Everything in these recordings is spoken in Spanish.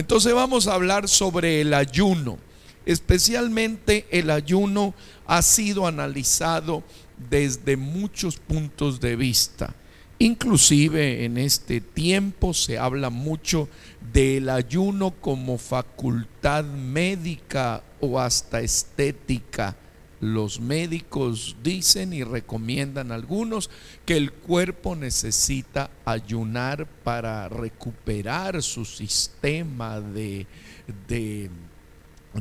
Entonces vamos a hablar sobre el ayuno. Especialmente el ayuno ha sido analizado desde muchos puntos de vista. Inclusive en este tiempo se habla mucho del ayuno como facultad médica o hasta estética. Los médicos dicen y recomiendan a algunos que el cuerpo necesita ayunar para recuperar su sistema de, de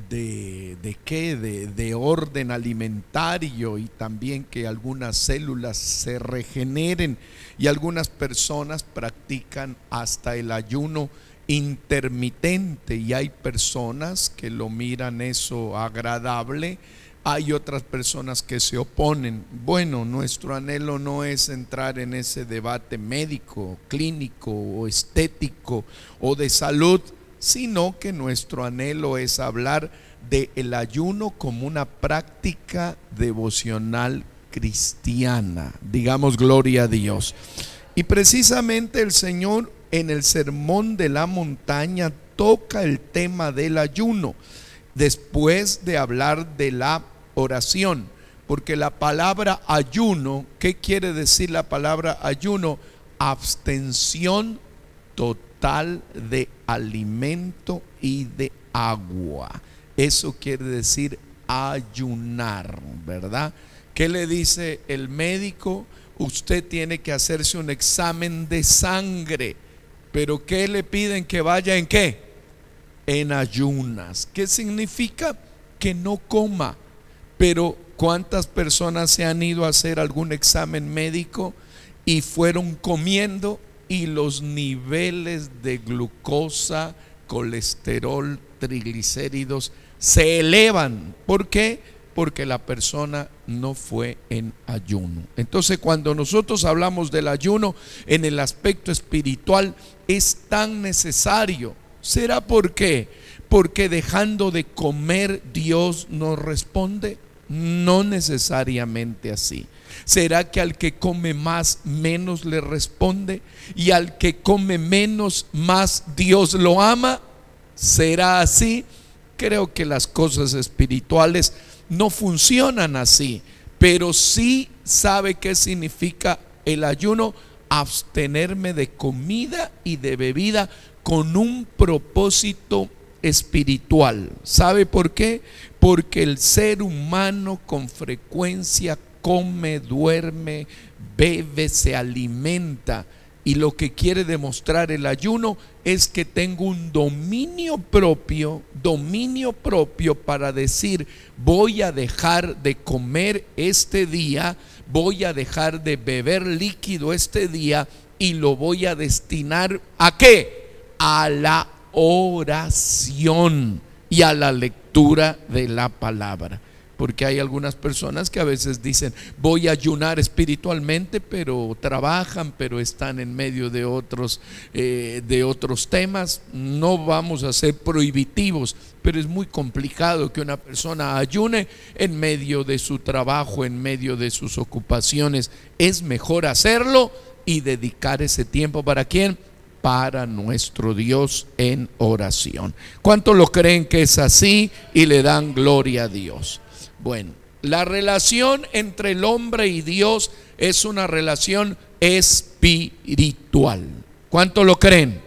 de, de qué, de, de, orden alimentario y también que algunas células se regeneren y algunas personas practican hasta el ayuno intermitente y hay personas que lo miran eso agradable, hay otras personas que se oponen. Bueno, nuestro anhelo no es entrar en ese debate médico, clínico o estético o de salud, sino que nuestro anhelo es hablar del el ayuno como una práctica devocional cristiana. Digamos gloria a Dios. Y precisamente el Señor en el sermón de la montaña toca el tema del ayuno, después de hablar de la oración. Porque la palabra ayuno, ¿qué quiere decir la palabra ayuno? Abstención total de alimento y de agua. Eso quiere decir ayunar, ¿verdad? ¿Qué le dice el médico? Usted tiene que hacerse un examen de sangre. Pero ¿qué le piden que vaya en qué? En ayunas. ¿Qué significa? Que no coma. Pero ¿cuántas personas se han ido a hacer algún examen médico y fueron comiendo y los niveles de glucosa, colesterol, triglicéridos se elevan. ¿Por qué? Porque la persona no fue en ayuno. Entonces cuando nosotros hablamos del ayuno en el aspecto espiritual es tan necesario. ¿Será por qué? Porque dejando de comer Dios nos responde. No necesariamente así. ¿Será que al que come más menos le responde? ¿Y al que come menos más Dios lo ama? ¿Será así? Creo que las cosas espirituales no funcionan así, pero sí sabe qué significa el ayuno, abstenerme de comida y de bebida con un propósito espiritual. ¿Sabe por qué? Porque el ser humano con frecuencia come, duerme, bebe, se alimenta. Y lo que quiere demostrar el ayuno es que tengo un dominio propio, dominio propio para decir, voy a dejar de comer este día, voy a dejar de beber líquido este día y lo voy a destinar a qué? A la oración y a la lectura de la palabra porque hay algunas personas que a veces dicen, voy a ayunar espiritualmente, pero trabajan, pero están en medio de otros, eh, de otros temas. No vamos a ser prohibitivos, pero es muy complicado que una persona ayune en medio de su trabajo, en medio de sus ocupaciones. Es mejor hacerlo y dedicar ese tiempo para quién? Para nuestro Dios en oración. ¿Cuántos lo creen que es así y le dan gloria a Dios? Bueno, la relación entre el hombre y Dios es una relación espiritual. ¿Cuánto lo creen?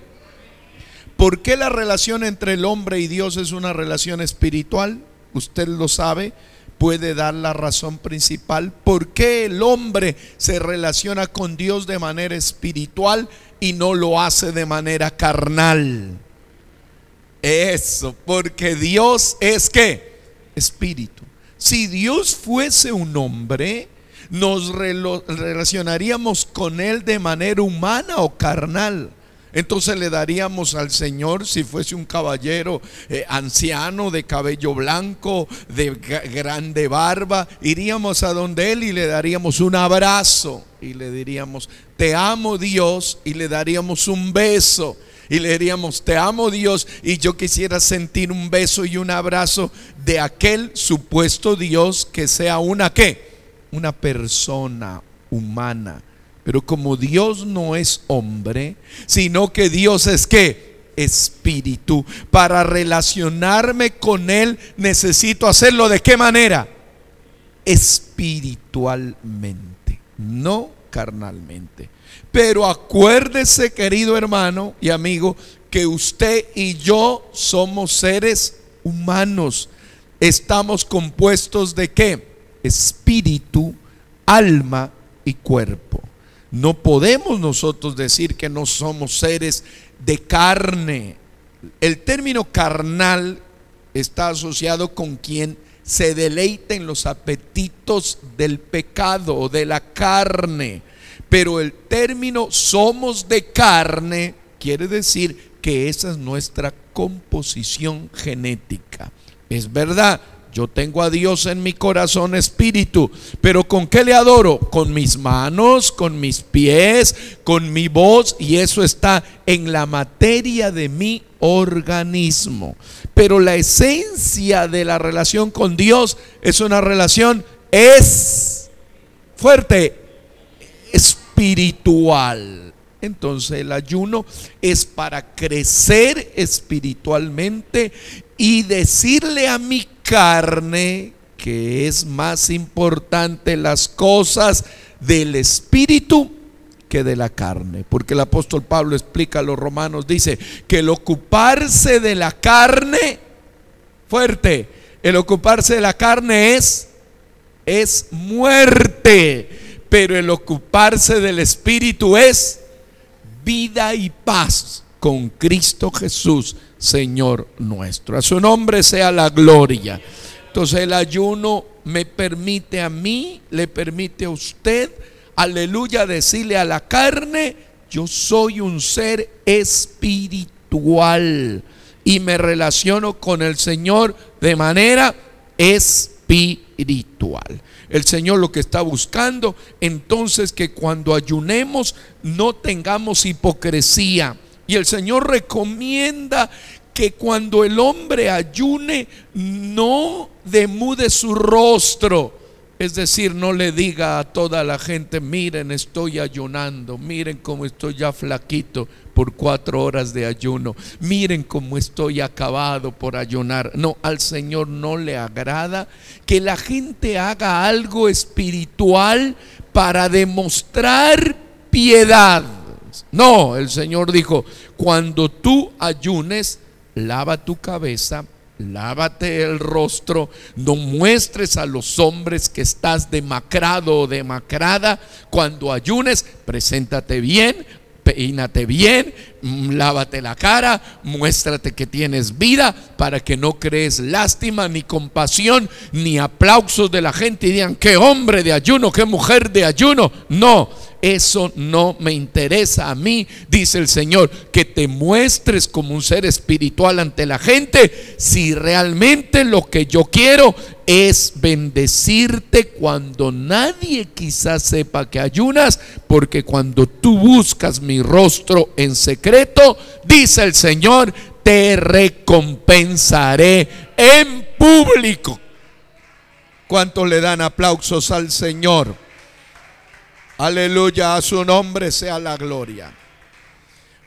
¿Por qué la relación entre el hombre y Dios es una relación espiritual? Usted lo sabe, puede dar la razón principal. ¿Por qué el hombre se relaciona con Dios de manera espiritual y no lo hace de manera carnal? Eso, porque Dios es que espíritu. Si Dios fuese un hombre, nos relacionaríamos con Él de manera humana o carnal. Entonces le daríamos al Señor, si fuese un caballero eh, anciano, de cabello blanco, de grande barba, iríamos a donde Él y le daríamos un abrazo y le diríamos, te amo Dios, y le daríamos un beso y le diríamos, te amo Dios y yo quisiera sentir un beso y un abrazo de aquel supuesto Dios que sea una qué? Una persona humana. Pero como Dios no es hombre, sino que Dios es qué? espíritu. Para relacionarme con Él necesito hacerlo de qué manera? Espiritualmente, no carnalmente. Pero acuérdese, querido hermano y amigo, que usted y yo somos seres humanos. Estamos compuestos de qué? Espíritu, alma y cuerpo. No podemos nosotros decir que no somos seres de carne. El término carnal está asociado con quien se deleita en los apetitos del pecado o de la carne. Pero el término somos de carne quiere decir que esa es nuestra composición genética. Es verdad, yo tengo a Dios en mi corazón espíritu, pero ¿con qué le adoro? Con mis manos, con mis pies, con mi voz, y eso está en la materia de mi organismo. Pero la esencia de la relación con Dios es una relación es fuerte, espiritual. Entonces el ayuno es para crecer espiritualmente y decirle a mi carne que es más importante las cosas del espíritu que de la carne. Porque el apóstol Pablo explica a los romanos, dice que el ocuparse de la carne, fuerte, el ocuparse de la carne es, es muerte, pero el ocuparse del espíritu es vida y paz con Cristo Jesús, Señor nuestro. A su nombre sea la gloria. Entonces el ayuno me permite a mí, le permite a usted, aleluya, decirle a la carne, yo soy un ser espiritual y me relaciono con el Señor de manera espiritual. El Señor lo que está buscando, entonces que cuando ayunemos no tengamos hipocresía. Y el Señor recomienda que cuando el hombre ayune no demude su rostro es decir, no le diga a toda la gente, miren, estoy ayunando, miren cómo estoy ya flaquito por cuatro horas de ayuno, miren cómo estoy acabado por ayunar. No, al Señor no le agrada que la gente haga algo espiritual para demostrar piedad. No, el Señor dijo, cuando tú ayunes, lava tu cabeza lávate el rostro, no muestres a los hombres que estás demacrado o demacrada. Cuando ayunes, preséntate bien, peínate bien, mm, lávate la cara, muéstrate que tienes vida para que no crees lástima ni compasión ni aplausos de la gente y digan, qué hombre de ayuno, qué mujer de ayuno. No, eso no me interesa a mí, dice el Señor, que te muestres como un ser espiritual ante la gente si realmente lo que yo quiero es bendecirte cuando nadie quizás sepa que ayunas, porque cuando tú buscas mi rostro en secreto, dice el Señor, te recompensaré en público. ¿Cuántos le dan aplausos al Señor? Aleluya, a su nombre sea la gloria.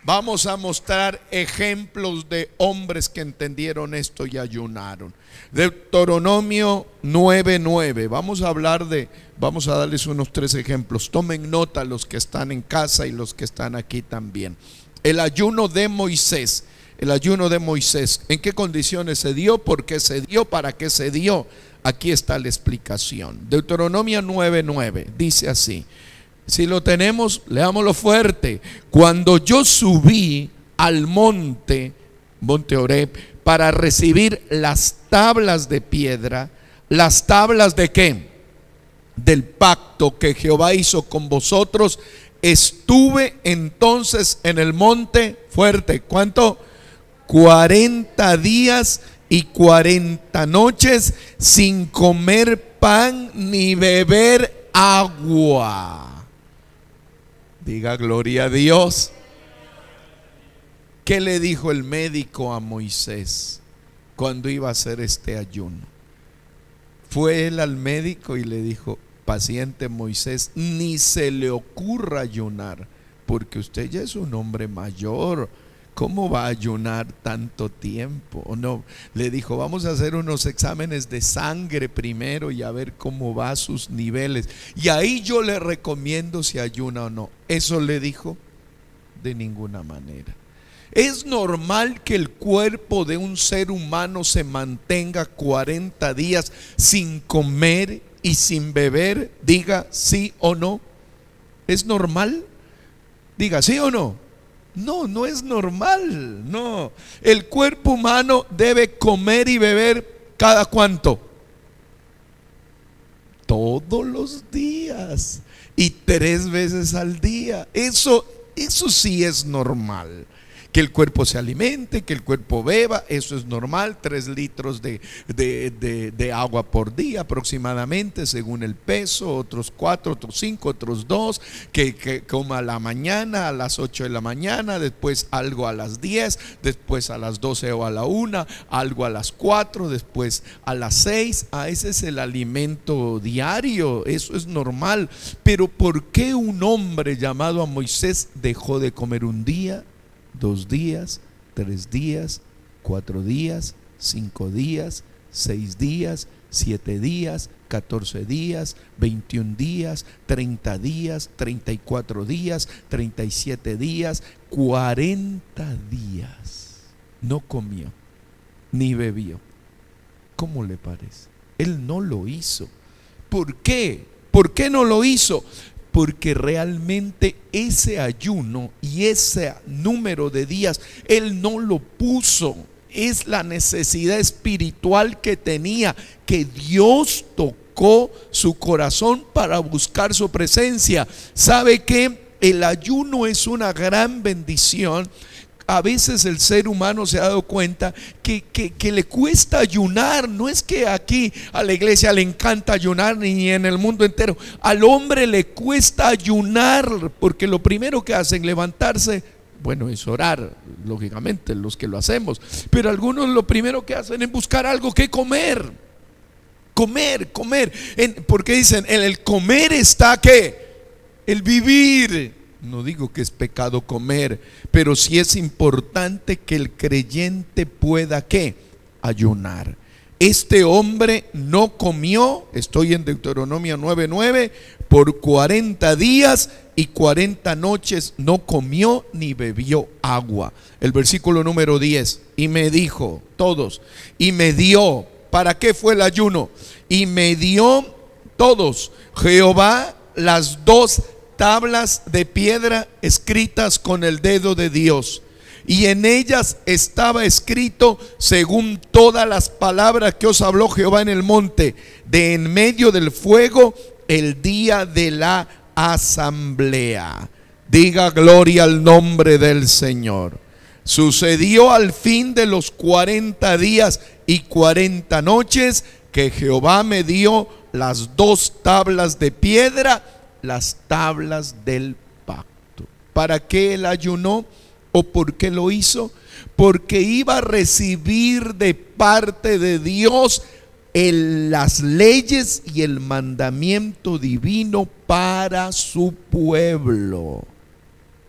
Vamos a mostrar ejemplos de hombres que entendieron esto y ayunaron. Deuteronomio 9:9. Vamos a hablar de, vamos a darles unos tres ejemplos. Tomen nota los que están en casa y los que están aquí también. El ayuno de Moisés. El ayuno de Moisés. ¿En qué condiciones se dio? ¿Por qué se dio? ¿Para qué se dio? Aquí está la explicación. Deuteronomio 9:9 dice así. Si lo tenemos, leámoslo fuerte. Cuando yo subí al monte, monte Oreb, para recibir las tablas de piedra, las tablas de qué? Del pacto que Jehová hizo con vosotros, estuve entonces en el monte fuerte. ¿Cuánto? 40 días y 40 noches sin comer pan ni beber agua. Diga gloria a Dios. ¿Qué le dijo el médico a Moisés cuando iba a hacer este ayuno? Fue él al médico y le dijo, paciente Moisés, ni se le ocurra ayunar, porque usted ya es un hombre mayor. ¿Cómo va a ayunar tanto tiempo? No, le dijo, vamos a hacer unos exámenes de sangre primero y a ver cómo va sus niveles. Y ahí yo le recomiendo si ayuna o no. Eso le dijo de ninguna manera. ¿Es normal que el cuerpo de un ser humano se mantenga 40 días sin comer y sin beber? Diga sí o no. ¿Es normal? Diga sí o no. No, no es normal. No. El cuerpo humano debe comer y beber cada cuánto. Todos los días y tres veces al día. Eso, eso sí es normal que el cuerpo se alimente, que el cuerpo beba, eso es normal, tres litros de, de, agua por día aproximadamente, según el peso, otros cuatro, otros cinco, otros dos, que, coma a la mañana, a las ocho de la mañana, después algo a las diez, después a las doce o a la una, algo a las cuatro, después a las seis, a ese es el alimento diario, eso es normal, pero ¿por qué un hombre llamado a Moisés dejó de comer un día? Dos días, tres días, cuatro días, cinco días, seis días, siete días, catorce días, veintiún días, treinta días, treinta y cuatro días, treinta y siete días, cuarenta días. No comió ni bebió. ¿Cómo le parece? Él no lo hizo. ¿Por qué? ¿Por qué no lo hizo? Porque realmente ese ayuno y ese número de días Él no lo puso. Es la necesidad espiritual que tenía, que Dios tocó su corazón para buscar su presencia. ¿Sabe que El ayuno es una gran bendición a veces el ser humano se ha dado cuenta que, le cuesta ayunar. No es que aquí a la iglesia le encanta ayunar ni en el mundo entero. Al hombre le cuesta ayunar porque lo primero que hacen levantarse, bueno, es orar, lógicamente, los que lo hacemos. Pero algunos lo primero que hacen es buscar algo que comer. Comer, comer. porque dicen, en el comer está que el vivir. No digo que es pecado comer, pero sí es importante que el creyente pueda qué? Ayunar. Este hombre no comió, estoy en Deuteronomio 9:9, por 40 días y 40 noches no comió ni bebió agua. El versículo número 10, y me dijo, todos, y me dio, ¿para qué fue el ayuno? Y me dio todos, Jehová, las dos tablas de piedra escritas con el dedo de Dios. Y en ellas estaba escrito, según todas las palabras que os habló Jehová en el monte, de en medio del fuego, el día de la asamblea. Diga gloria al nombre del Señor. Sucedió al fin de los cuarenta días y cuarenta noches que Jehová me dio las dos tablas de piedra las tablas del pacto. ¿Para qué él ayunó o por qué lo hizo? Porque iba a recibir de parte de Dios las leyes y el mandamiento divino para su pueblo.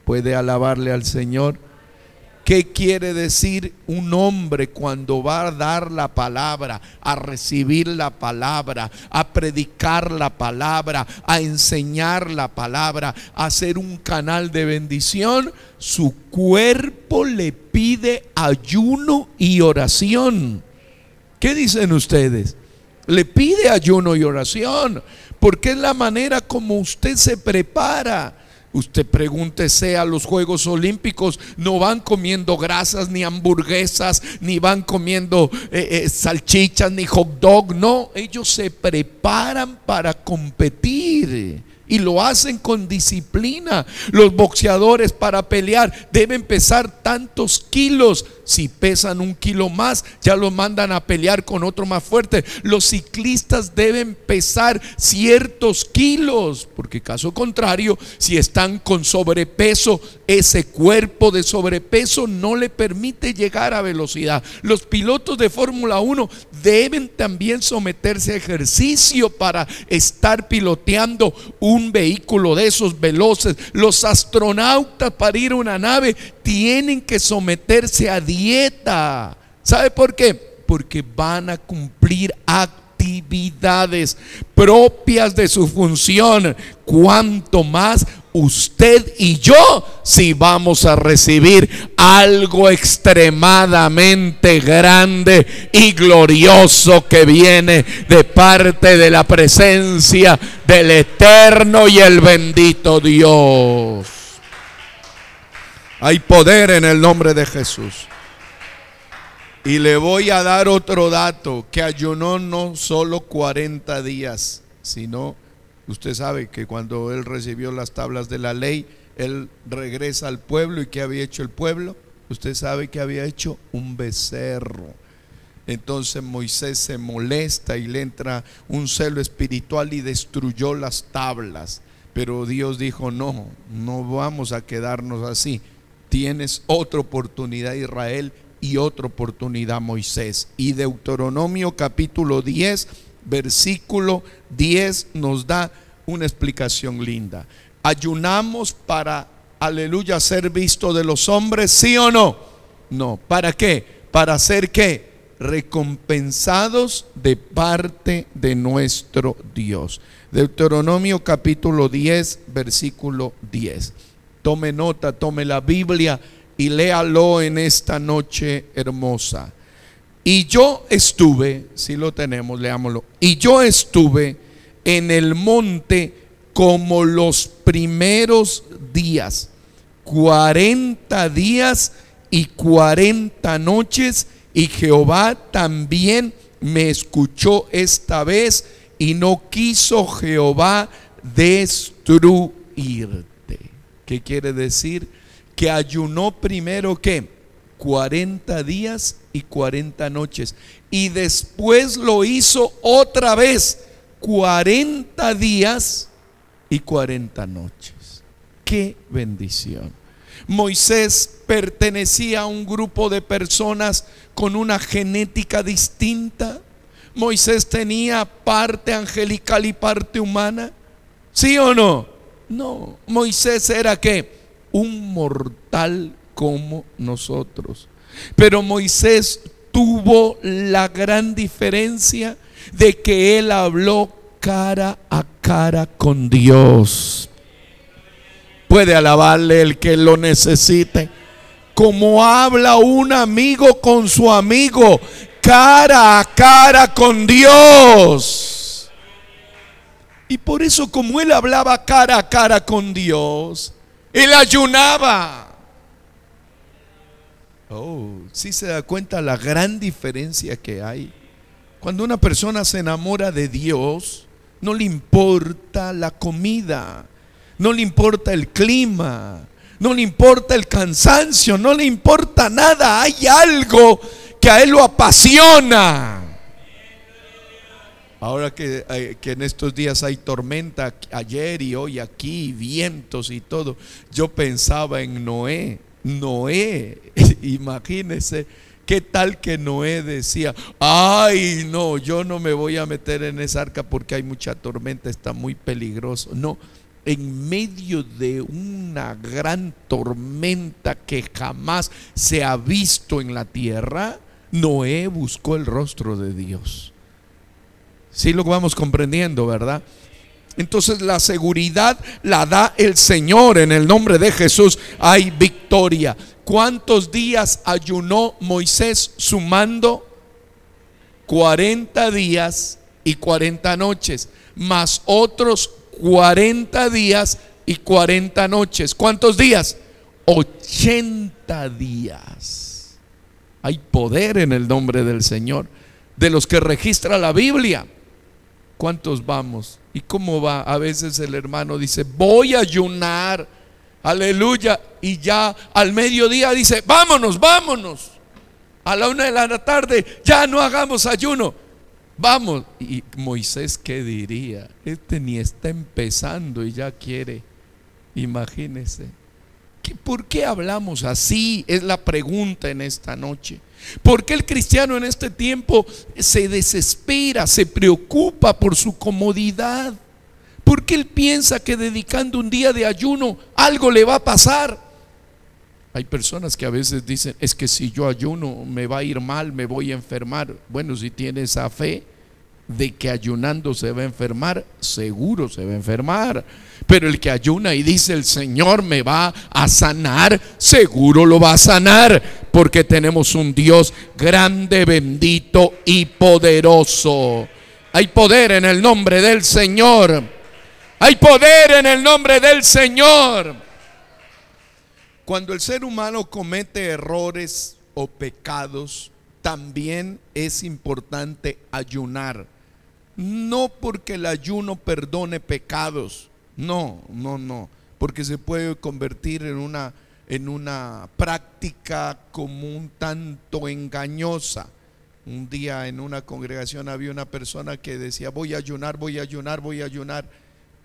¿Puede alabarle al Señor? ¿Qué quiere decir un hombre cuando va a dar la palabra, a recibir la palabra, a predicar la palabra, a enseñar la palabra, a ser un canal de bendición? Su cuerpo le pide ayuno y oración. ¿Qué dicen ustedes? Le pide ayuno y oración, porque es la manera como usted se prepara Usted pregúntese a los Juegos Olímpicos, no van comiendo grasas, ni hamburguesas, ni van comiendo eh, eh, salchichas, ni hot dog. No, ellos se preparan para competir y lo hacen con disciplina. Los boxeadores para pelear deben pesar tantos kilos. Si pesan un kilo más, ya los mandan a pelear con otro más fuerte. Los ciclistas deben pesar ciertos kilos, porque caso contrario, si están con sobrepeso, ese cuerpo de sobrepeso no le permite llegar a velocidad. Los pilotos de Fórmula 1 deben también someterse a ejercicio para estar piloteando un un vehículo de esos veloces. Los astronautas para ir a una nave tienen que someterse a dieta. ¿Sabe por qué? Porque van a cumplir actividades propias de su función. Cuanto más usted y yo si vamos a recibir algo extremadamente grande y glorioso que viene de parte de la presencia del eterno y el bendito Dios. Hay poder en el nombre de Jesús. Y le voy a dar otro dato, que ayunó no solo 40 días, sino Usted sabe que cuando él recibió las tablas de la ley, él regresa al pueblo y ¿qué había hecho el pueblo? Usted sabe que había hecho un becerro. Entonces Moisés se molesta y le entra un celo espiritual y destruyó las tablas. Pero Dios dijo, no, no vamos a quedarnos así. Tienes otra oportunidad Israel y otra oportunidad Moisés. Y Deuteronomio capítulo 10 versículo 10 nos da una explicación linda. Ayunamos para, aleluya, ser visto de los hombres, sí o no. No, ¿para qué? Para ser qué? Recompensados de parte de nuestro Dios. Deuteronomio capítulo 10, versículo 10. Tome nota, tome la Biblia y léalo en esta noche hermosa. Y yo estuve, si lo tenemos, leámoslo. Y yo estuve en el monte como los primeros días, 40 días y 40 noches, y Jehová también me escuchó esta vez, y no quiso Jehová destruirte. ¿Qué quiere decir? Que ayunó primero que 40 días y 40 noches. Y después lo hizo otra vez, 40 días y 40 noches. Qué bendición. Moisés pertenecía a un grupo de personas con una genética distinta. Moisés tenía parte angelical y parte humana. ¿Sí o no? No, Moisés era que un mortal como nosotros. Pero Moisés tuvo la gran diferencia de que él habló cara a cara con Dios. Puede alabarle el que lo necesite. Como habla un amigo con su amigo, cara a cara con Dios. Y por eso como él hablaba cara a cara con Dios, él ayunaba. Oh, sí se da cuenta la gran diferencia que hay. Cuando una persona se enamora de Dios, no le importa la comida, no le importa el clima, no le importa el cansancio, no le importa nada. Hay algo que a él lo apasiona. Ahora que, eh, que, en estos días hay tormenta, ayer y hoy aquí, vientos y todo, yo pensaba en Noé. Noé, imagínese qué tal que Noé decía, ay no, yo no me voy a meter en esa arca porque hay mucha tormenta, está muy peligroso. No, en medio de una gran tormenta que jamás se ha visto en la tierra, Noé buscó el rostro de Dios. Sí lo vamos comprendiendo, ¿verdad? Entonces la seguridad la da el Señor. En el nombre de Jesús hay victoria. ¿Cuántos días ayunó Moisés sumando? 40 días y 40 noches, más otros 40 días y 40 noches. ¿Cuántos días? 80 días. Hay poder en el nombre del Señor, de los que registra la Biblia. ¿Cuántos vamos? ¿Y cómo va? A veces el hermano dice, voy a ayunar, aleluya, y ya al mediodía dice, vámonos, vámonos. A la una de la tarde, ya no hagamos ayuno. Vamos. Y Moisés, ¿qué diría? Este ni está empezando y ya quiere. Imagínese. ¿Por qué hablamos así? Es la pregunta en esta noche. ¿Por qué el cristiano en este tiempo se desespera, se preocupa por su comodidad? Porque él piensa que dedicando un día de ayuno algo le va a pasar. Hay personas que a veces dicen, es que si yo ayuno me va a ir mal, me voy a enfermar. Bueno, si tiene esa fe de que ayunando se va a enfermar, seguro se va a enfermar. Pero el que ayuna y dice, el Señor me va a sanar, seguro lo va a sanar, porque tenemos un Dios grande, bendito y poderoso. Hay poder en el nombre del Señor. Hay poder en el nombre del Señor. Cuando el ser humano comete errores o pecados, también es importante ayunar. No porque el ayuno perdone pecados, no, no, no, porque se puede convertir en una, en una práctica como un tanto engañosa. Un día en una congregación había una persona que decía, voy a ayunar, voy a ayunar, voy a ayunar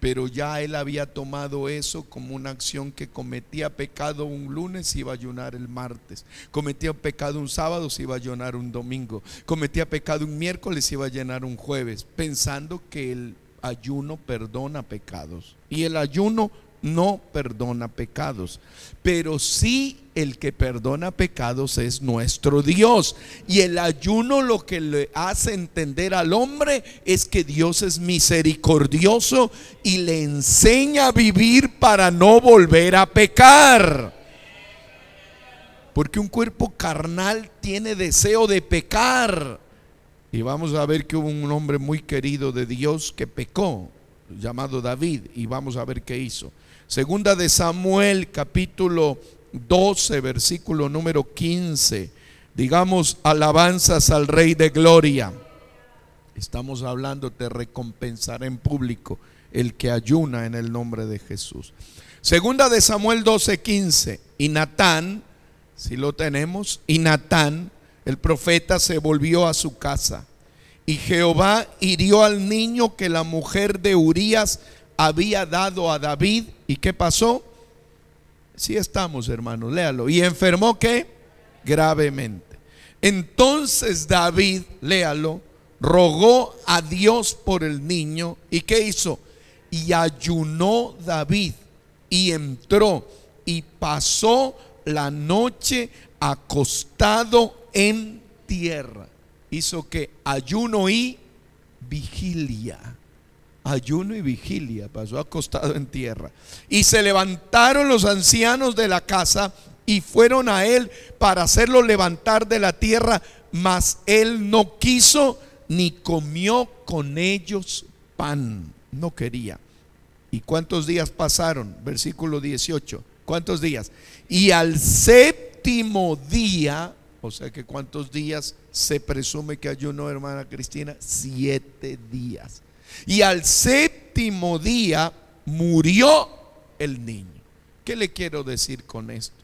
pero ya él había tomado eso como una acción que cometía pecado un lunes, iba a ayunar el martes, cometía pecado un sábado, se iba a ayunar un domingo, cometía pecado un miércoles, iba a llenar un jueves, pensando que el ayuno perdona pecados. Y el ayuno no perdona pecados, pero sí el que perdona pecados es nuestro Dios. Y el ayuno lo que le hace entender al hombre es que Dios es misericordioso y le enseña a vivir para no volver a pecar. Porque un cuerpo carnal tiene deseo de pecar. Y vamos a ver que hubo un hombre muy querido de Dios que pecó, llamado David, y vamos a ver qué hizo. Segunda de Samuel, capítulo 12, versículo número 15. Digamos alabanzas al Rey de Gloria. Estamos hablando, te recompensaré en público el que ayuna en el nombre de Jesús. Segunda de Samuel 12, 15. Y Natán, si lo tenemos, y Natán, el profeta, se volvió a su casa. Y Jehová hirió al niño que la mujer de Urías había dado a David. ¿Y qué pasó? Si estamos, hermanos, léalo. ¿Y enfermó qué? Gravemente. Entonces David, léalo, rogó a Dios por el niño. ¿Y qué hizo? Y ayunó David y entró y pasó la noche acostado en tierra. Hizo que ayuno y vigilia ayuno y vigilia, pasó acostado en tierra. Y se levantaron los ancianos de la casa y fueron a él para hacerlo levantar de la tierra, mas él no quiso ni comió con ellos pan, no quería. ¿Y cuántos días pasaron? Versículo 18. ¿Cuántos días? Y al séptimo día, o sea que cuántos días se presume que ayunó, hermana Cristina? Siete días. Y al séptimo día murió el niño. ¿Qué le quiero decir con esto?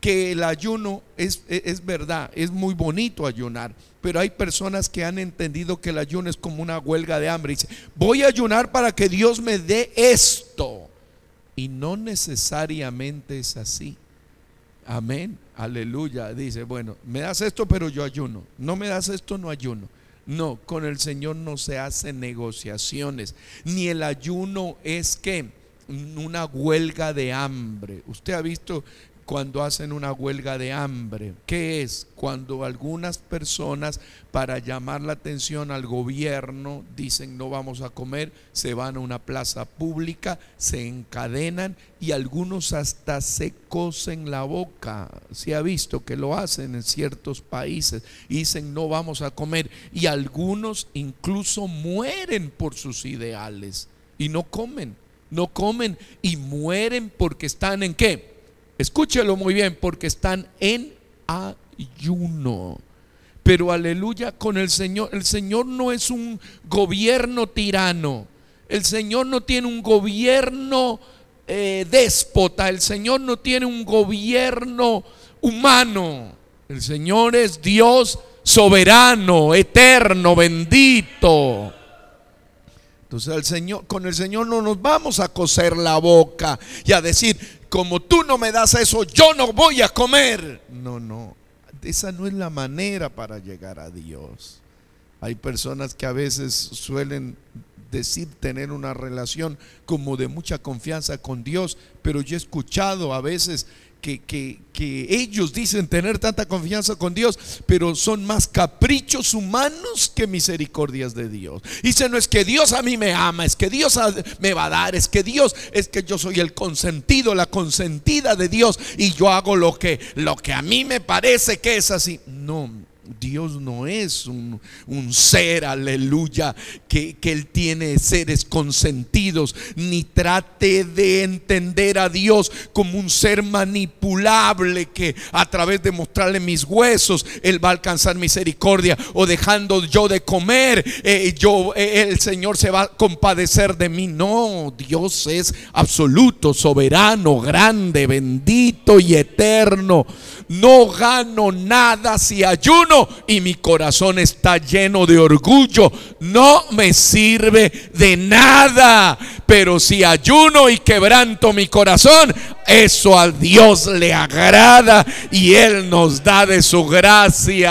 Que el ayuno es, es, verdad, es muy bonito ayunar, pero hay personas que han entendido que el ayuno es como una huelga de hambre. Y dice, voy a ayunar para que Dios me dé esto. Y no necesariamente es así. Amén, aleluya. Dice, bueno, me das esto, pero yo ayuno. No me das esto, no ayuno. No, con el Señor no se hacen negociaciones, ni el ayuno es que una huelga de hambre. Usted ha visto cuando hacen una huelga de hambre. ¿Qué es? Cuando algunas personas, para llamar la atención al gobierno, dicen no vamos a comer, se van a una plaza pública, se encadenan y algunos hasta se cosen la boca. Se ha visto que lo hacen en ciertos países. dicen no vamos a comer. Y algunos incluso mueren por sus ideales y no comen. No comen y mueren porque están en qué? Escúchelo muy bien, porque están en ayuno. Pero aleluya con el Señor. El Señor no es un gobierno tirano. El Señor no tiene un gobierno eh, déspota. El Señor no tiene un gobierno humano. El Señor es Dios soberano, eterno, bendito. Entonces el Señor, con el Señor no nos vamos a coser la boca y a decir, como tú no me das eso, yo no voy a comer. No, no, esa no es la manera para llegar a Dios. Hay personas que a veces suelen decir tener una relación como de mucha confianza con Dios, pero yo he escuchado a veces que, que, que, ellos dicen tener tanta confianza con Dios, pero son más caprichos humanos que misericordias de Dios. Dice, no es que Dios a mí me ama, es que Dios me va a dar, es que Dios, es que yo soy el consentido, la consentida de Dios y yo hago lo que, lo que a mí me parece que es así. No, Dios no es un, ser, aleluya, que, que, Él tiene seres consentidos, ni trate de entender a Dios como un ser manipulable que a través de mostrarle mis huesos, Él va a alcanzar misericordia o dejando yo de comer, eh, yo, eh, el Señor se va a compadecer de mí. No, Dios es absoluto, soberano, grande, bendito y eterno. No gano nada si ayuno y mi corazón está lleno de orgullo. No me sirve de nada. Pero si ayuno y quebranto mi corazón, eso a Dios le agrada y Él nos da de su gracia.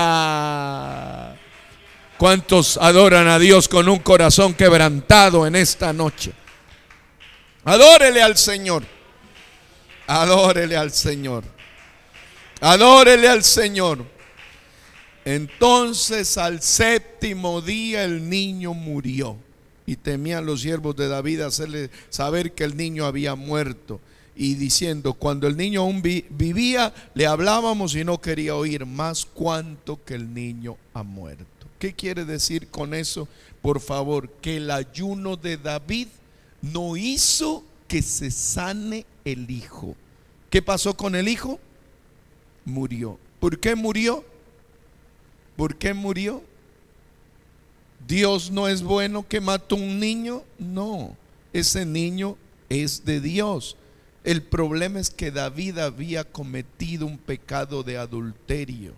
¿Cuántos adoran a Dios con un corazón quebrantado en esta noche? Adórele al Señor. Adórele al Señor. Adórele al Señor. Entonces al séptimo día el niño murió. Y temían los siervos de David hacerle saber que el niño había muerto. Y diciendo, cuando el niño aún vivía, le hablábamos y no quería oír más cuanto que el niño ha muerto. ¿Qué quiere decir con eso? Por favor, que el ayuno de David no hizo que se sane el hijo. ¿Qué pasó con el hijo? Murió. ¿Por qué murió? ¿Por qué murió? ¿Dios no es bueno que mató un niño? No, ese niño es de Dios. El problema es que David había cometido un pecado de adulterio,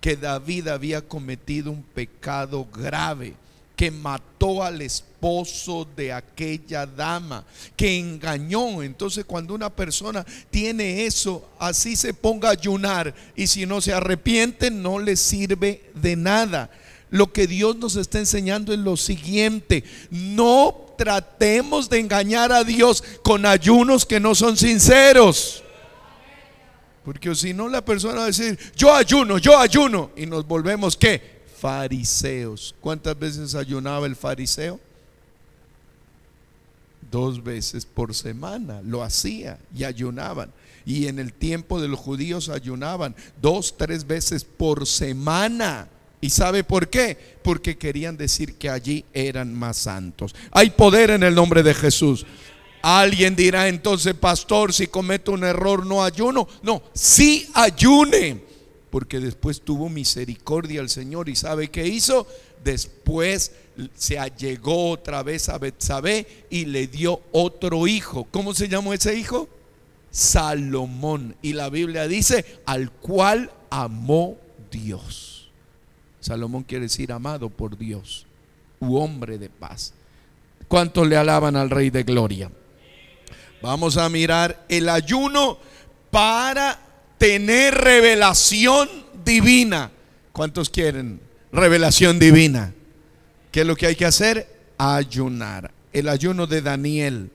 que David había cometido un pecado grave que mató al esposo de aquella dama, que engañó. Entonces cuando una persona tiene eso, así se ponga a ayunar y si no se arrepiente no le sirve de nada. Lo que Dios nos está enseñando es lo siguiente, no tratemos de engañar a Dios con ayunos que no son sinceros. Porque si no la persona va a decir, yo ayuno, yo ayuno, y nos volvemos qué? Fariseos. ¿Cuántas veces ayunaba el fariseo? Dos veces por semana lo hacía y ayunaban. Y en el tiempo de los judíos ayunaban dos, tres veces por semana. ¿Y sabe por qué? Porque querían decir que allí eran más santos. Hay poder en el nombre de Jesús. Alguien dirá entonces, pastor, si cometo un error no ayuno. No, sí ayune porque después tuvo misericordia el Señor y sabe qué hizo. Después se allegó otra vez a Betsabé y le dio otro hijo. ¿Cómo se llamó ese hijo? Salomón. Y la Biblia dice, al cual amó Dios. Salomón quiere decir amado por Dios, u hombre de paz. ¿Cuántos le alaban al Rey de Gloria? Vamos a mirar el ayuno para tener revelación divina. ¿Cuántos quieren revelación divina? ¿Qué es lo que hay que hacer? Ayunar. El ayuno de Daniel.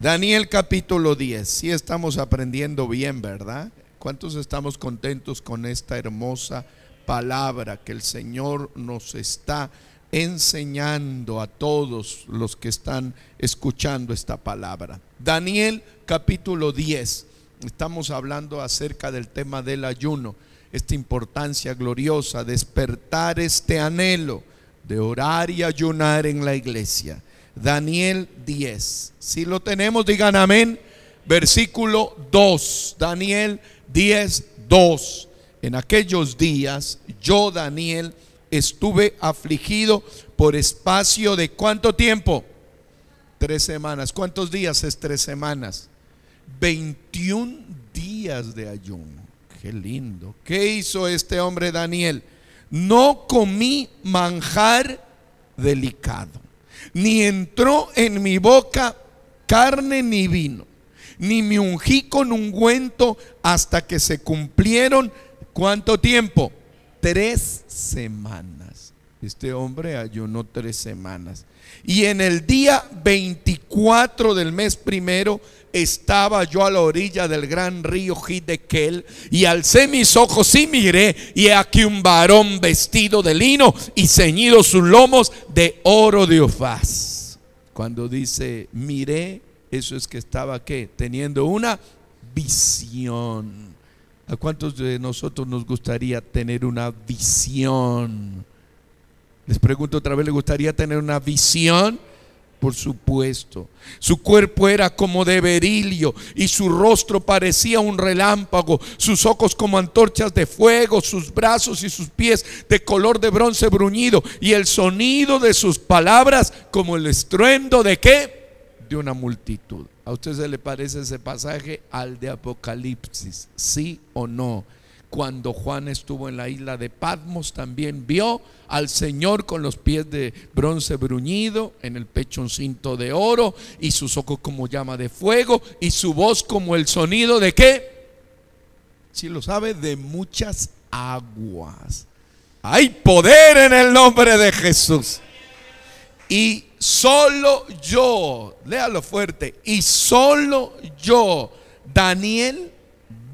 Daniel capítulo 10. Si estamos aprendiendo bien, ¿verdad? ¿Cuántos estamos contentos con esta hermosa palabra que el Señor nos está enseñando a todos los que están escuchando esta palabra? Daniel capítulo 10. Estamos hablando acerca del tema del ayuno, esta importancia gloriosa, despertar este anhelo de orar y ayunar en la iglesia. Daniel 10. Si lo tenemos, digan amén. Versículo 2. Daniel 10, 2. En aquellos días yo, Daniel, estuve afligido por espacio de cuánto tiempo? Tres semanas. ¿Cuántos días es tres semanas? 21 días de ayuno. Qué lindo. ¿Qué hizo este hombre Daniel? No comí manjar delicado, ni entró en mi boca carne ni vino, ni me ungí con ungüento hasta que se cumplieron, ¿cuánto tiempo? Tres semanas. Este hombre ayunó tres semanas. Y en el día 24 del mes primero estaba yo a la orilla del gran río Hidekel y alcé mis ojos y miré y aquí un varón vestido de lino y ceñido sus lomos de oro de Ofaz. Cuando dice miré, eso es que estaba ¿qué? teniendo una visión. ¿A cuántos de nosotros nos gustaría tener una visión? Les pregunto otra vez, ¿le gustaría tener una visión? Por supuesto. Su cuerpo era como de berilio y su rostro parecía un relámpago, sus ojos como antorchas de fuego, sus brazos y sus pies de color de bronce bruñido y el sonido de sus palabras como el estruendo de qué? De una multitud. ¿A usted se le parece ese pasaje al de Apocalipsis? ¿Sí o no? Cuando Juan estuvo en la isla de Patmos, también vio al Señor con los pies de bronce bruñido, en el pecho un cinto de oro, y sus ojos como llama de fuego, y su voz como el sonido de qué? Si lo sabe, de muchas aguas. Hay poder en el nombre de Jesús. Y solo yo, léalo fuerte, y solo yo, Daniel,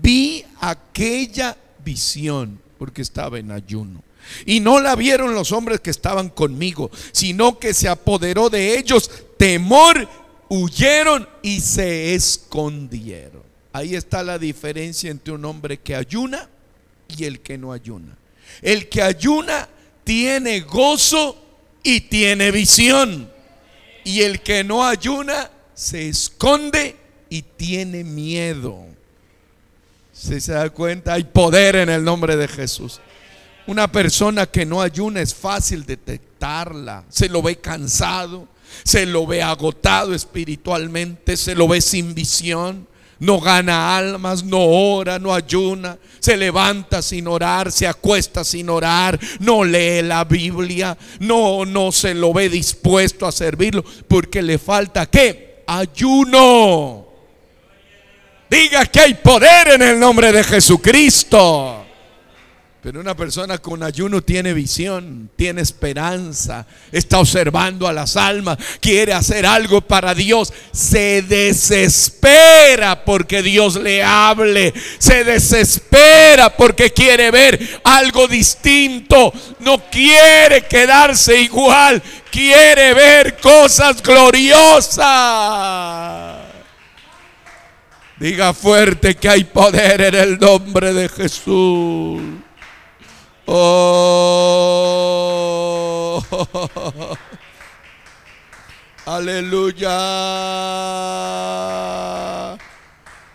vi aquella visión porque estaba en ayuno. Y no la vieron los hombres que estaban conmigo, sino que se apoderó de ellos temor, huyeron y se escondieron. Ahí está la diferencia entre un hombre que ayuna y el que no ayuna. El que ayuna tiene gozo y tiene visión. Y el que no ayuna se esconde y tiene miedo. Si se da cuenta, hay poder en el nombre de Jesús. Una persona que no ayuna es fácil detectarla. Se lo ve cansado, se lo ve agotado espiritualmente, se lo ve sin visión. No gana almas, no ora, no ayuna, se levanta sin orar, se acuesta sin orar, no lee la Biblia, no no se lo ve dispuesto a servirlo porque le falta qué? Ayuno. Diga que hay poder en el nombre de Jesucristo. Pero una persona con ayuno tiene visión, tiene esperanza, está observando a las almas, quiere hacer algo para Dios, se desespera porque Dios le hable, se desespera porque quiere ver algo distinto, no quiere quedarse igual, quiere ver cosas gloriosas. Diga fuerte que hay poder en el nombre de Jesús. Oh, aleluya.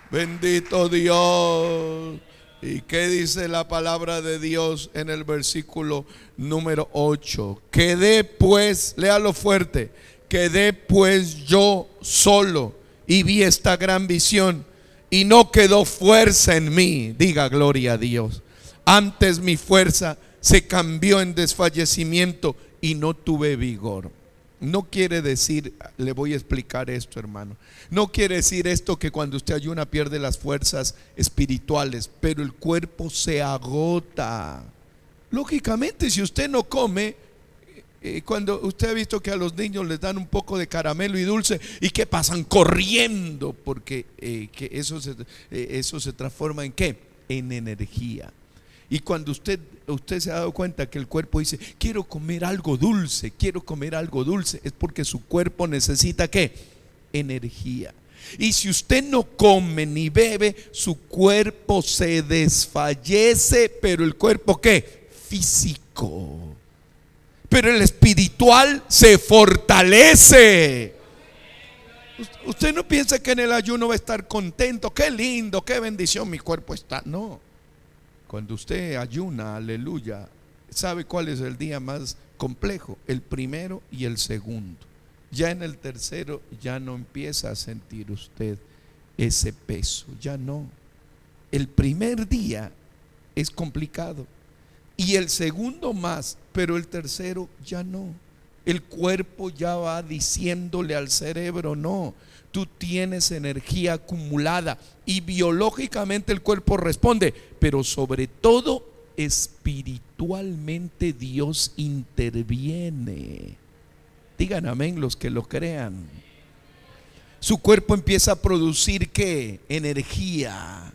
Bendito Dios. ¿Y qué dice la palabra de Dios en el versículo número 8? Quedé pues, léalo fuerte, quedé pues yo solo y vi esta gran visión y no quedó fuerza en mí. Diga gloria a Dios. Antes mi fuerza se cambió en desfallecimiento y no tuve vigor. No quiere decir, le voy a explicar esto hermano, no quiere decir esto que cuando usted ayuna pierde las fuerzas espirituales, pero el cuerpo se agota. Lógicamente, si usted no come, cuando usted ha visto que a los niños les dan un poco de caramelo y dulce y que pasan corriendo porque eh, que eso, se, eh, eso se transforma en qué? En energía. Y cuando usted, usted se ha dado cuenta que el cuerpo dice, quiero comer algo dulce, quiero comer algo dulce, es porque su cuerpo necesita qué? Energía. Y si usted no come ni bebe, su cuerpo se desfallece, pero el cuerpo qué? Físico pero el espiritual se fortalece. Usted no piensa que en el ayuno va a estar contento, qué lindo, qué bendición mi cuerpo está. No, cuando usted ayuna, aleluya, ¿sabe cuál es el día más complejo? El primero y el segundo. Ya en el tercero ya no empieza a sentir usted ese peso, ya no. El primer día es complicado y el segundo más, pero el tercero ya no. El cuerpo ya va diciéndole al cerebro, no, tú tienes energía acumulada y biológicamente el cuerpo responde, pero sobre todo espiritualmente Dios interviene. Digan amén los que lo crean. Su cuerpo empieza a producir qué? Energía.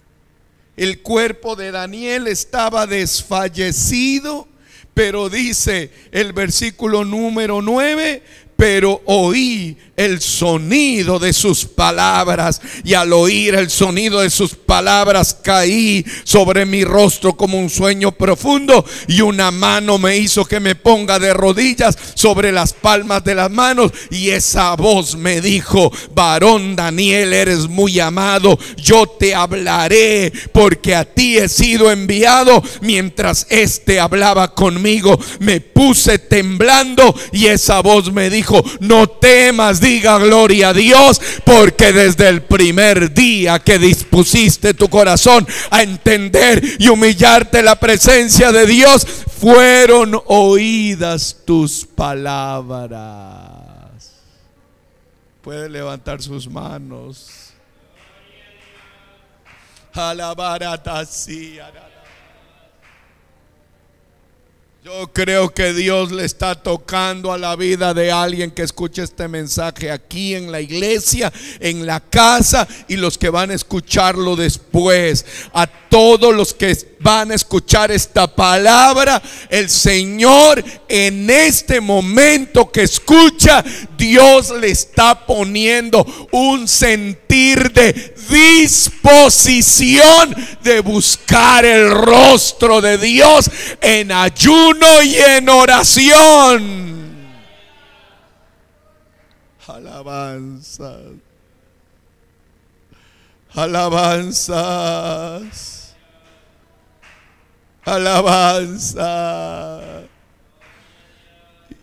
El cuerpo de Daniel estaba desfallecido, pero dice el versículo número 9, pero oí el sonido de sus palabras y al oír el sonido de sus palabras caí sobre mi rostro como un sueño profundo y una mano me hizo que me ponga de rodillas sobre las palmas de las manos y esa voz me dijo, varón Daniel, eres muy amado, yo te hablaré porque a ti he sido enviado. Mientras éste hablaba conmigo, me puse temblando y esa voz me dijo, no temas, diga gloria a Dios, porque desde el primer día que dispusiste tu corazón a entender y humillarte la presencia de Dios, fueron oídas tus palabras. Puede levantar sus manos. Alabar a yo creo que Dios le está tocando a la vida de alguien que escuche este mensaje aquí en la iglesia, en la casa y los que van a escucharlo después. A todos los que van a escuchar esta palabra, el Señor en este momento que escucha, Dios le está poniendo un sentir de disposición de buscar el rostro de Dios en ayuno y en oración. Alabanzas. Alabanzas. Alabanza.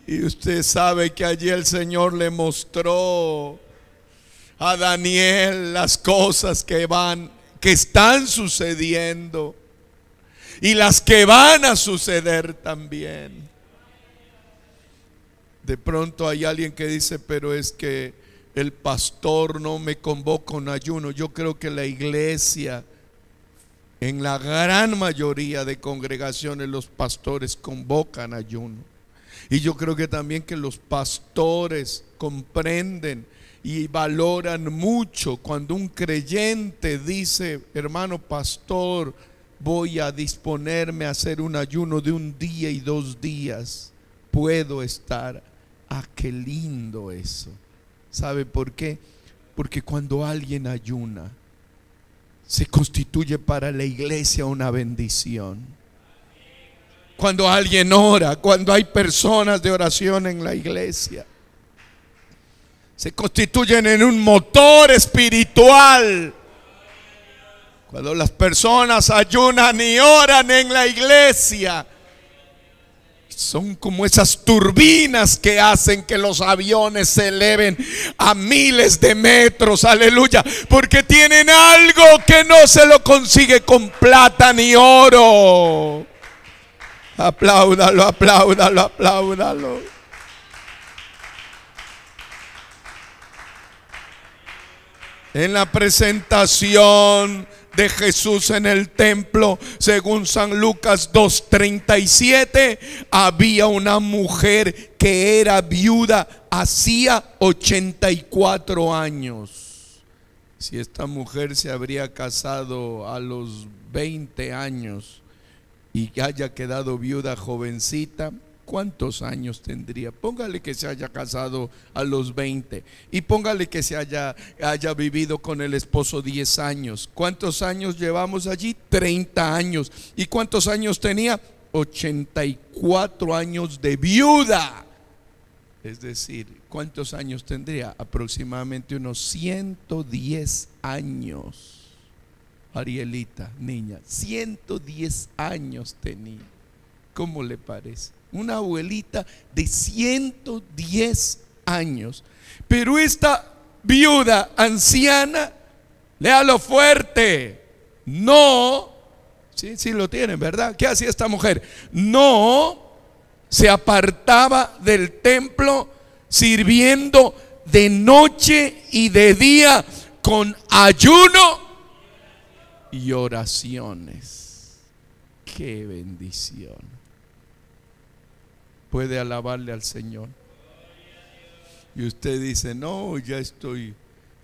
Y usted sabe que allí el Señor le mostró a Daniel las cosas que van, que están sucediendo y las que van a suceder también. De pronto hay alguien que dice, pero es que el pastor no me convoca un ayuno. Yo creo que la iglesia, en la gran mayoría de congregaciones, los pastores convocan ayuno. Y yo creo que también que los pastores comprenden y valoran mucho cuando un creyente dice, hermano pastor, voy a disponerme a hacer un ayuno de un día y dos días. Puedo estar. Ah, qué lindo eso. ¿Sabe por qué? Porque cuando alguien ayuna, se constituye para la iglesia una bendición. Cuando alguien ora, cuando hay personas de oración en la iglesia, se constituyen en un motor espiritual. Cuando las personas ayunan y oran en la iglesia, son como esas turbinas que hacen que los aviones se eleven a miles de metros, aleluya, porque tienen algo que no se lo consigue con plata ni oro. Apláudalo, apláudalo, apláudalo. En la presentación de Jesús en el templo, según San Lucas 2.37, había una mujer que era viuda hacía 84 años. Si esta mujer se habría casado a los 20 años y haya quedado viuda jovencita, ¿cuántos años tendría? Póngale que se haya casado a los 20 y póngale que se haya, haya vivido con el esposo 10 años. ¿Cuántos años llevamos allí? 30 años. ¿Y cuántos años tenía? 84 años de viuda. Es decir, ¿cuántos años tendría? Aproximadamente unos 110 años. Arielita, niña, 110 años tenía. ¿Cómo le parece? Una abuelita de 110 años. Pero esta viuda anciana, léalo fuerte, no, sí, sí lo tienen, ¿verdad? ¿Qué hacía esta mujer? No se apartaba del templo sirviendo de noche y de día con ayuno y oraciones. Qué bendición. Puede alabarle al Señor. Y usted dice, no, ya estoy,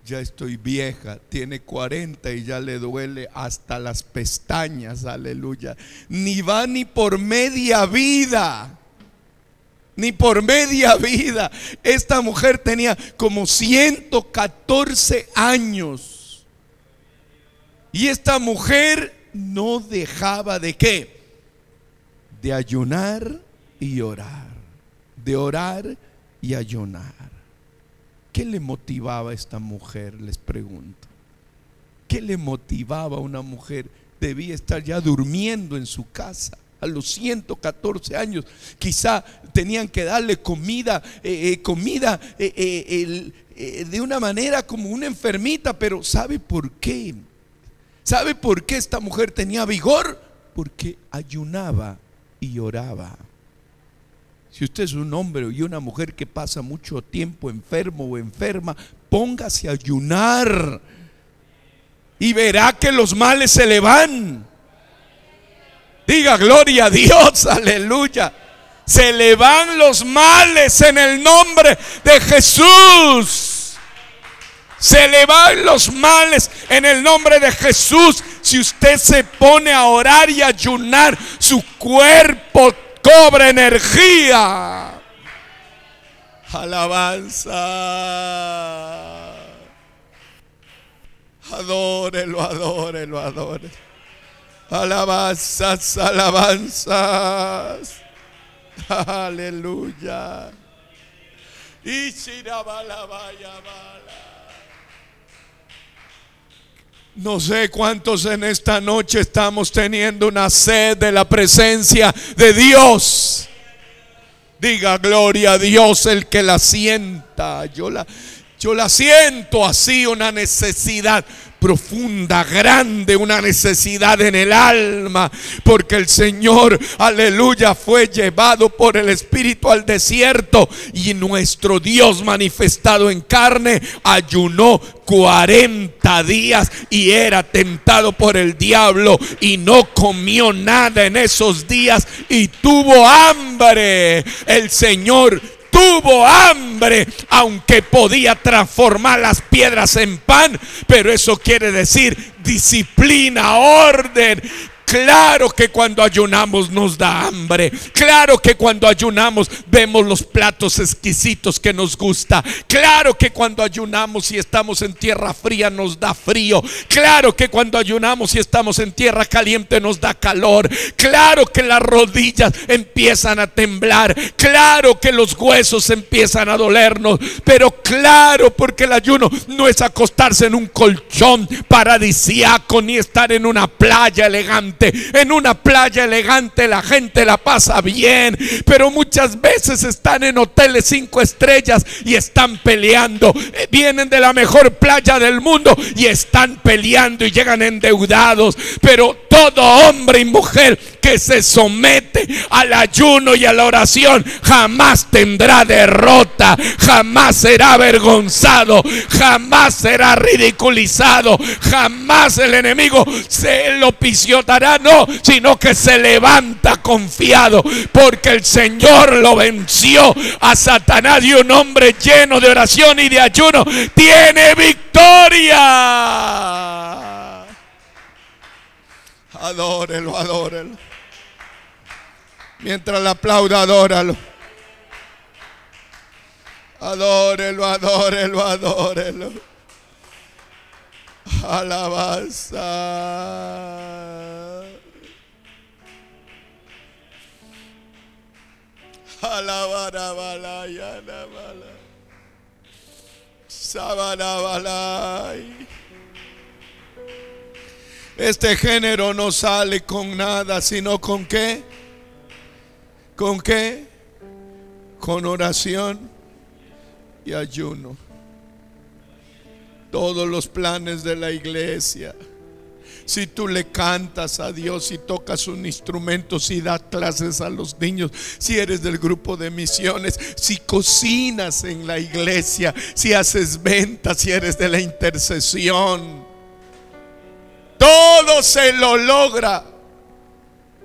ya estoy vieja, tiene 40 y ya le duele hasta las pestañas, aleluya. Ni va ni por media vida, ni por media vida. Esta mujer tenía como 114 años. Y esta mujer no dejaba de qué? De ayunar y orar. De orar y ayunar. ¿Qué le motivaba a esta mujer? Les pregunto. ¿Qué le motivaba a una mujer? Debía estar ya durmiendo en su casa a los 114 años. Quizá tenían que darle comida, eh, eh, comida eh, de una manera como una enfermita, pero ¿sabe por qué? ¿Sabe por qué esta mujer tenía vigor? Porque ayunaba y oraba. Si usted es un hombre y una mujer que pasa mucho tiempo enfermo o enferma, póngase a ayunar y verá que los males se le van. Diga gloria a Dios, aleluya. Se le van los males en el nombre de Jesús. Se le van los males en el nombre de Jesús. Si usted se pone a orar y ayunar, su cuerpo cobra energía. Alabanza. Adórelo, adórelo, adórelo. Alabanzas, alabanzas. Aleluya. Y No sé cuántos en esta noche estamos teniendo una sed de la presencia de Dios. Diga gloria a Dios el que la sienta. Yo la, yo la siento así, una necesidad profunda, grande, una necesidad en el alma, porque el Señor, aleluya, fue llevado por el Espíritu al desierto y nuestro Dios manifestado en carne ayunó 40 días y era tentado por el diablo y no comió nada en esos días y tuvo hambre. El Señor tuvo hambre, aunque podía transformar las piedras en pan, pero eso quiere decir disciplina, orden, Claro que cuando ayunamos nos da hambre. Claro que cuando ayunamos vemos los platos exquisitos que nos gusta. Claro que cuando ayunamos y estamos en tierra fría nos da frío. Claro que cuando ayunamos y estamos en tierra caliente nos da calor. Claro que las rodillas empiezan a temblar. Claro que los huesos empiezan a dolernos. Pero claro, porque el ayuno no es acostarse en un colchón paradisiaco ni estar en una playa elegante en una playa elegante la gente la pasa bien, pero muchas veces están en hoteles cinco estrellas y están peleando. Eh, vienen de la mejor playa del mundo y están peleando y llegan endeudados. Pero todo hombre y mujer que se somete al ayuno y a la oración jamás tendrá derrota, jamás será avergonzado, jamás será ridiculizado, jamás el enemigo se lo pisoteará, no, sino que se levanta confiado porque el Señor lo venció a Satanás y un hombre lleno de oración y de ayuno tiene victoria. Adórelo, adórelo. Mientras la aplauda, adóralo. Adórelo, adórelo, adórelo. Alabanza. Alabarabalaya, Sabarabalay. Este género no sale con nada, sino con qué? ¿Con qué? Con oración y ayuno. Todos los planes de la iglesia. Si tú le cantas a Dios, si tocas un instrumento, si das clases a los niños, si eres del grupo de misiones, si cocinas en la iglesia, si haces ventas, si eres de la intercesión, todo se lo logra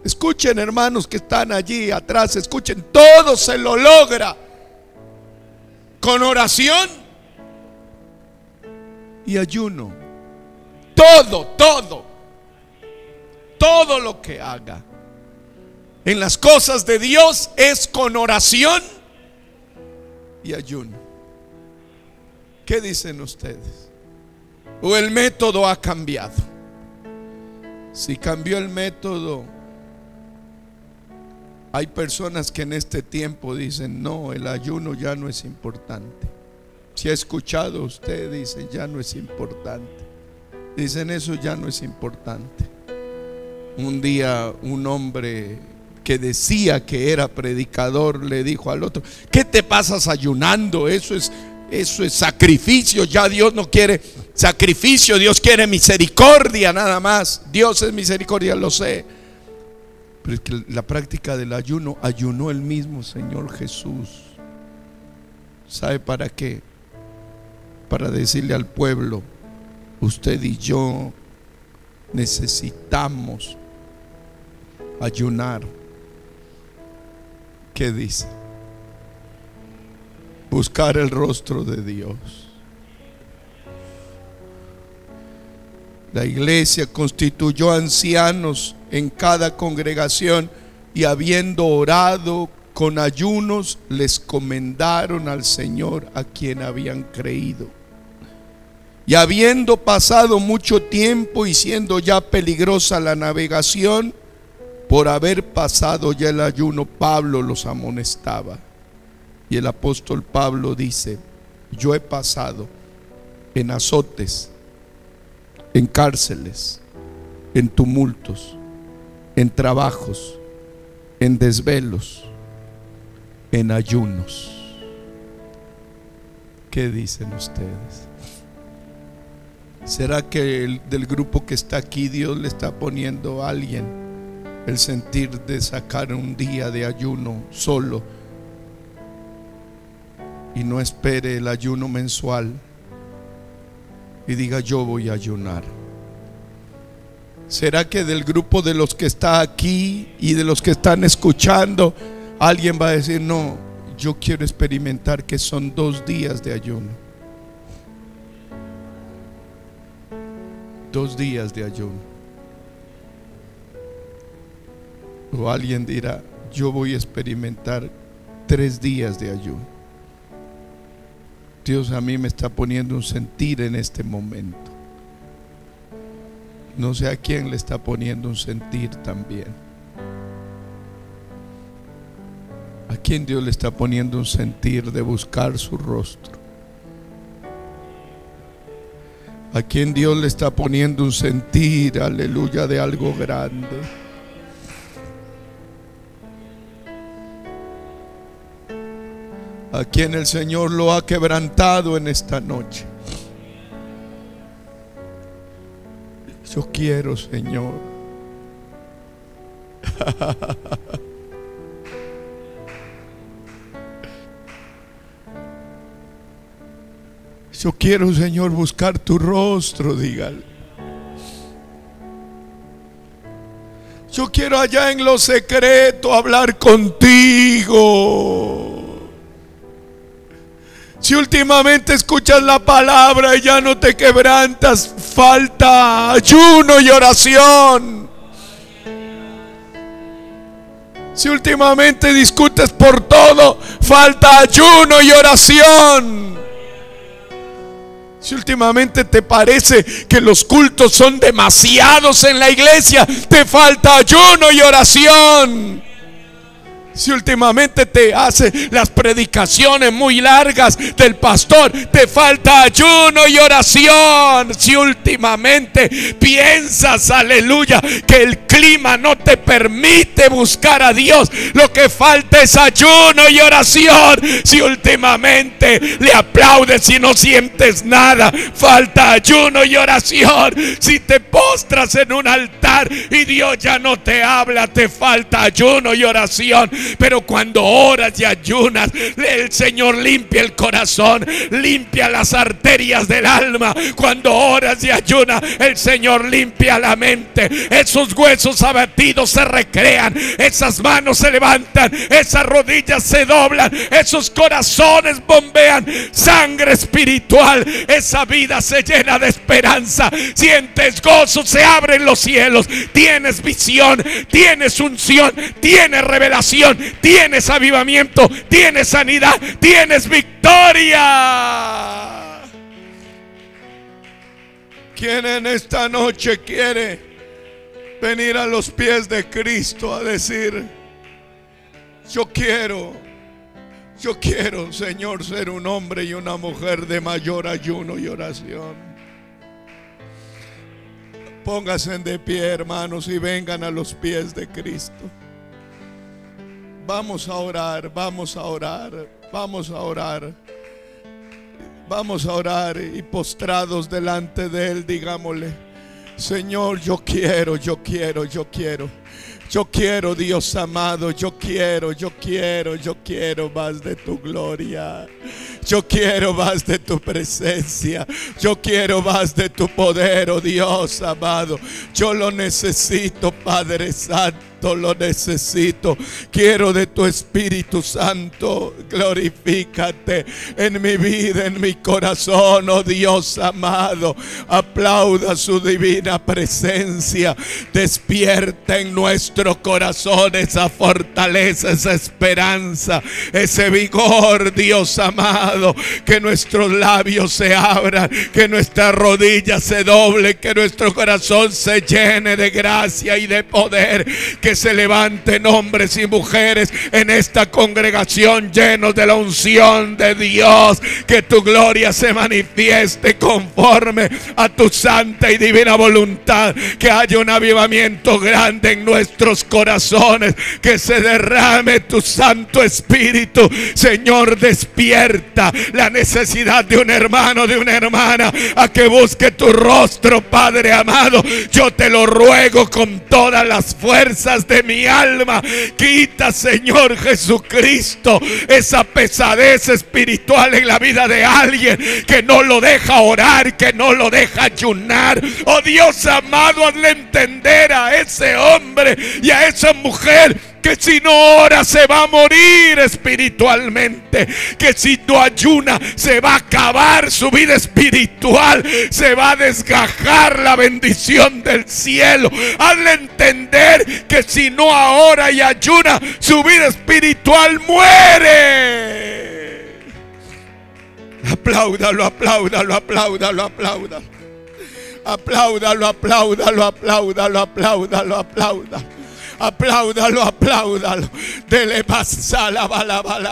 Escuchen hermanos que están allí atrás, escuchen, todo se lo logra con oración y ayuno. Todo, todo, todo lo que haga en las cosas de Dios es con oración y ayuno. ¿Qué dicen ustedes? ¿O el método ha cambiado? Si cambió el método, hay personas que en este tiempo dicen, no, el ayuno ya no es importante. Si ha escuchado usted, dicen, ya no es importante. Dicen, eso ya no es importante. Un día un hombre que decía que era predicador le dijo al otro, ¿qué te pasas ayunando? Eso es eso es sacrificio. Ya Dios no quiere sacrificio, Dios quiere misericordia nada más. Dios es misericordia, lo sé. Pero es que la práctica del ayuno, ayunó el mismo Señor Jesús. ¿Sabe para qué? Para decirle al pueblo, usted y yo necesitamos ayunar. ¿Qué dice? Buscar el rostro de Dios. La iglesia constituyó ancianos en cada congregación y habiendo orado con ayunos les comendaron al Señor a quien habían creído. Y habiendo pasado mucho tiempo y siendo ya peligrosa la navegación, por haber pasado ya el ayuno, Pablo los amonestaba. Y el apóstol Pablo dice, yo he pasado en azotes, en cárceles, en tumultos, en trabajos, en desvelos, en ayunos. ¿Qué dicen ustedes? ¿Será que el, del grupo que está aquí Dios le está poniendo a alguien? el sentir de sacar un día de ayuno solo y no espere el ayuno mensual y diga yo voy a ayunar. ¿Será que del grupo de los que está aquí y de los que están escuchando, alguien va a decir, no, yo quiero experimentar que son dos días de ayuno? Dos días de ayuno. O alguien dirá, yo voy a experimentar tres días de ayuno. Dios a mí me está poniendo un sentir en este momento. No sé a quién le está poniendo un sentir también. ¿A quién Dios le está poniendo un sentir de buscar su rostro? ¿A quién Dios le está poniendo un sentir, aleluya, de algo grande? a quien el Señor lo ha quebrantado en esta noche. Yo quiero, Señor. Yo quiero, Señor, buscar tu rostro, dígale. Yo quiero allá en lo secreto hablar contigo. Si últimamente escuchas la palabra y ya no te quebrantas, falta ayuno y oración. Si últimamente discutes por todo, falta ayuno y oración. Si últimamente te parece que los cultos son demasiados en la iglesia, te falta ayuno y oración. Si últimamente te hace las predicaciones muy largas del pastor, te falta ayuno y oración. Si últimamente piensas, aleluya, que el clima no te permite buscar a Dios, lo que falta es ayuno y oración. Si últimamente le aplaudes y no sientes nada, falta ayuno y oración. Si te postras en un altar y Dios ya no te habla, te falta ayuno y oración Pero cuando oras y ayunas, el Señor limpia el corazón, limpia las arterias del alma. Cuando oras y ayunas, el Señor limpia la mente. Esos huesos abatidos se recrean, esas manos se levantan, esas rodillas se doblan, esos corazones bombean sangre espiritual. Esa vida se llena de esperanza. Sientes gozo, se abren los cielos. Tienes visión, tienes unción, tienes revelación, tienes avivamiento, tienes sanidad, tienes victoria. ¿Quién en esta noche quiere venir a los pies de Cristo a decir, yo quiero, yo quiero, Señor, ser un hombre y una mujer de mayor ayuno y oración? Pónganse de pie, hermanos, y vengan a los pies de Cristo. Vamos a orar, vamos a orar, vamos a orar. Vamos a orar y postrados delante de Él, digámosle, Señor, yo quiero, yo quiero, yo quiero. Yo quiero, Dios amado, yo quiero, yo quiero, yo quiero más de tu gloria. Yo quiero más de tu presencia. Yo quiero más de tu poder, oh Dios amado. Yo lo necesito, Padre Santo lo necesito. Quiero de tu Espíritu Santo. Glorifícate en mi vida, en mi corazón, oh Dios amado. Aplauda su divina presencia. Despierta en nuestro corazón esa fortaleza, esa esperanza, ese vigor, Dios amado. Que nuestros labios se abran, que nuestras rodillas se doblen, que nuestro corazón se llene de gracia y de poder. Que se levanten hombres y mujeres en esta congregación llenos de la unción de Dios. Que tu gloria se manifieste conforme a tu santa y divina voluntad. Que haya un avivamiento grande en nuestros corazones. Que se derrame tu Santo Espíritu. Señor, despierta la necesidad de un hermano, de una hermana, a que busque tu rostro, Padre amado. Yo te lo ruego con todas las fuerzas de mi alma. Quita, Señor Jesucristo, esa pesadez espiritual en la vida de alguien que no lo deja orar, que no lo deja ayunar. Oh Dios amado, hazle entender a ese hombre y a esa mujer que si no ora se va a morir espiritualmente, que si no ayuna se va a acabar su vida espiritual, se va a desgajar la bendición del cielo. Hazle entender que si no ahora y ayuna, su vida espiritual muere. Apláudalo, apláudalo, apláudalo, apláudalo. Apláudalo, apláudalo, apláudalo, apláudalo, apláudalo. Apláudalo, apláudalo. Dele pasala, bala, bala.